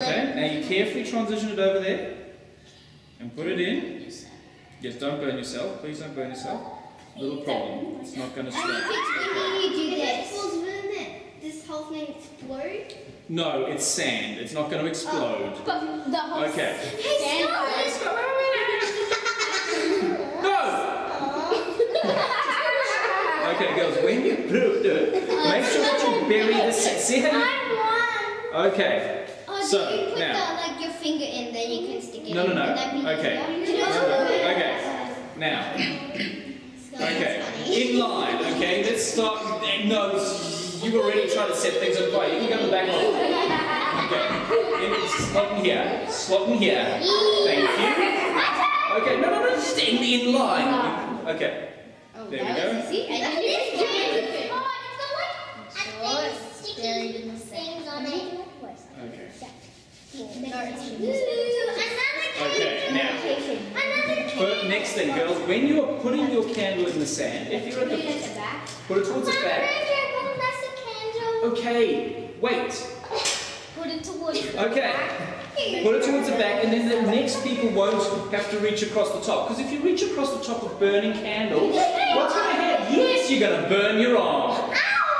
Okay, now you carefully transition it over there and put it in. Yes, don't burn yourself. Please don't burn yourself. Little problem. It's not going to And stay. if it's windy, you do this. falls this whole thing explode? No, it's sand. It's not going to explode. Oh, but the whole Okay. Hey, stop! No! Okay, girls, when you do it, make sure that you bury the sand. See how you... Okay. So, you put now- the, like your finger in, then you can stick it No, no, in? no. Would that Okay. easier? Okay. Now, okay. In line, okay? Let's start. No, you've already tried to set things on fire. You can go to the back of Okay. In, slot in here. Slot in here. Thank you. Okay, no, no, no, just in, in line. Okay. Oh, There we that go. was easy. I And didn't this do it. is- Oh, it's got like a thing sticky things on it. Okay. Ooh, Okay, now. another next thing, girls, when you are putting your candle in the sand, if you're at the put it towards the back. Okay, wait. Put it towards the Okay. Put it towards the back, and then the next people won't have to reach across the top. Because if you reach across the top of burning candles, what's going to happen? Yes, you're going to burn your arm,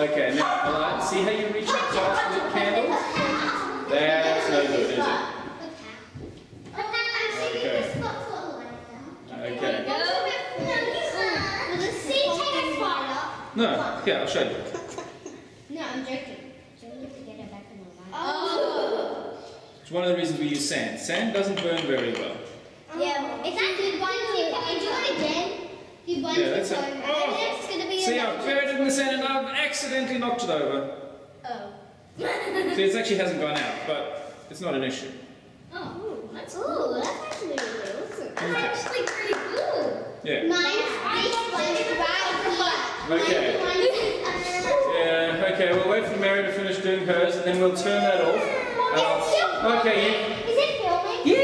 Okay. Okay, now, Eliza, see how you reach up past the candles? That's no good, is it? Okay. No, yeah, I'll show you. No, I'm joking. Do you want to have to get it back in the line? Oh. It's one of the reasons we use sand. Sand doesn't burn very well. Yeah, if I did one tip, do it again. Do one Yeah, tip that's See, I've buried it in the sand and I've accidentally knocked it over. Oh. See, it actually hasn't gone out, but it's not an issue. Oh, that's cool. That's actually really awesome. Okay. That's actually pretty cool. Yeah. Mine's is Okay. Yeah, okay, we'll wait for Mary to finish doing hers and then we'll turn that off. Uh, I'll- Okay, Is it filming? you,